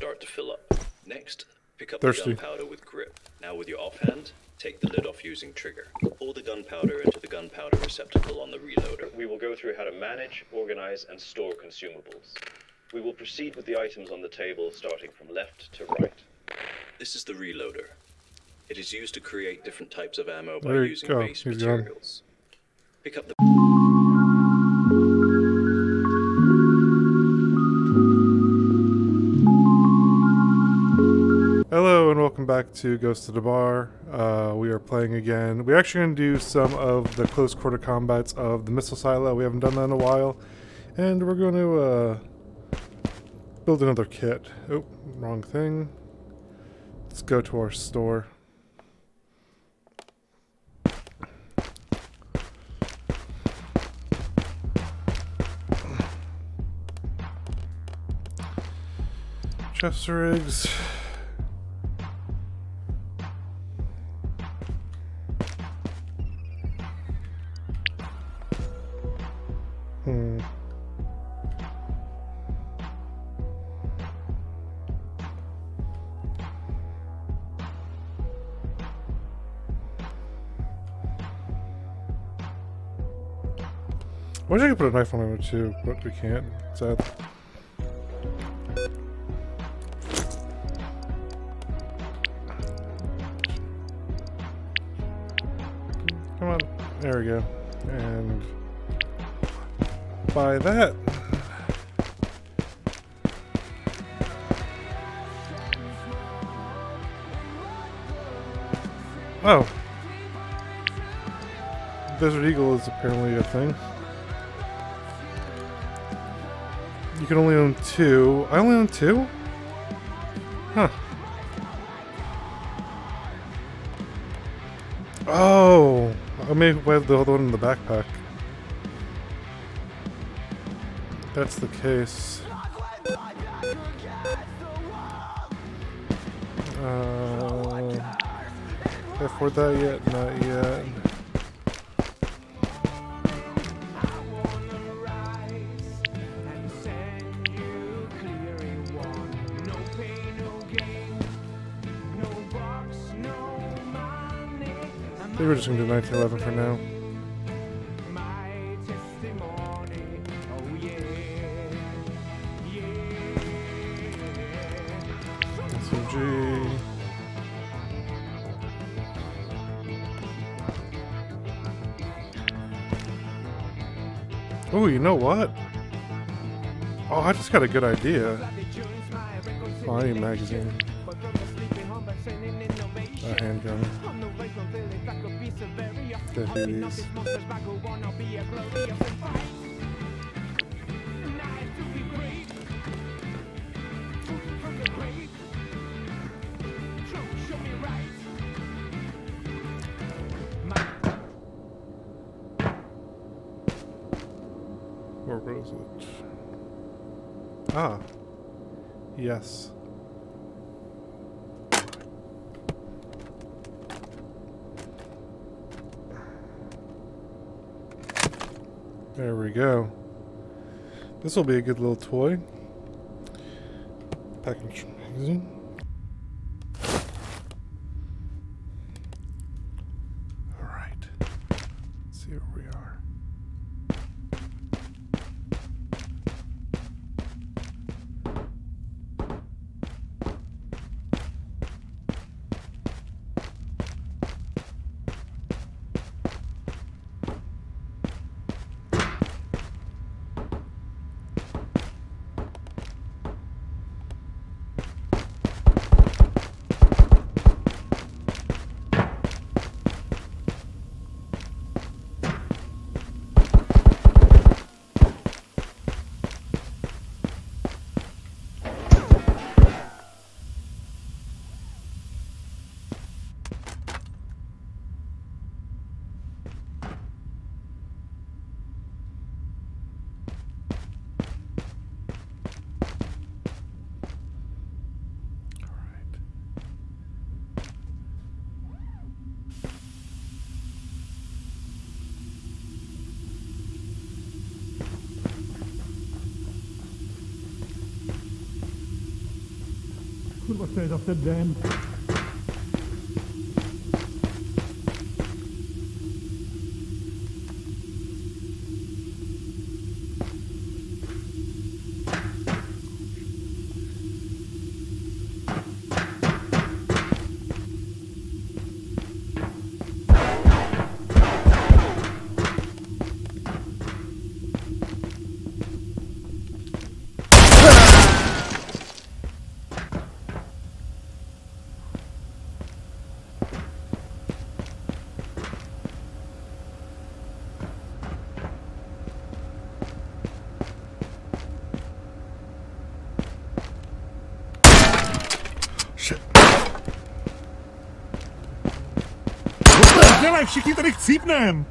start to fill up. Next, pick up Thirsty. the gunpowder with grip. Now with your offhand, take the lid off using trigger. Pour the gunpowder into the gunpowder receptacle on the reloader. We will go through how to manage, organize, and store consumables. We will proceed with the items on the table starting from left to right. This is the reloader. It is used to create different types of ammo by using go. base He's gone. materials. Pick up the welcome back to Ghost of Tabor. Uh, we are playing again. We're actually going to do some of the close quarter combats of the missile silo. We haven't done that in a while. And we're going to uh, build another kit. Oh, wrong thing. Let's go to our store. Chest rigs. Hmm. I wish I could put a knife on him too, but we can't. Sad. Come on. There we go. And buy that. Oh. Desert Eagle is apparently a thing. You can only own two. I only own two? Huh. Oh, I may have the other one in the backpack. That's the case. Uh, can I afford that yet? Not yet. I think we're just gonna do 1911 for now. Oh, you know what? Oh, I just got a good idea. Flying magazine. A handgun. Deputies. Where was it? Ah. Yes. There we go. This will be a good little toy. Package magazine. Kurwa, co jest za Dělej, všichni tady chcípnem!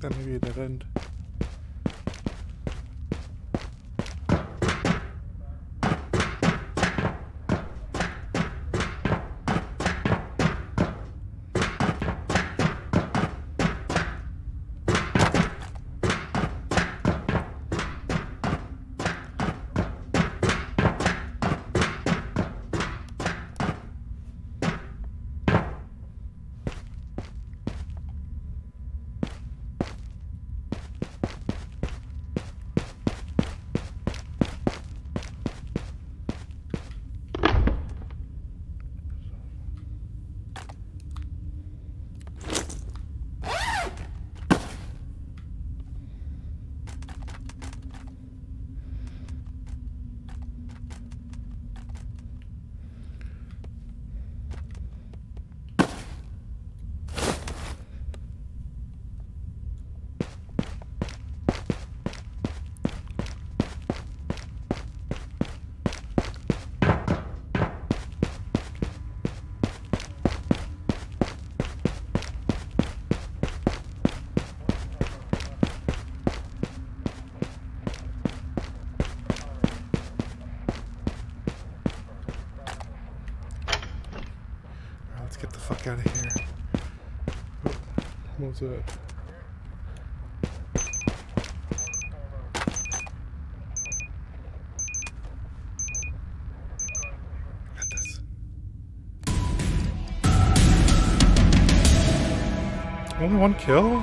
That may be let's get the fuck out of here. What was that? Only one kill?